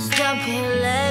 Stop jump in.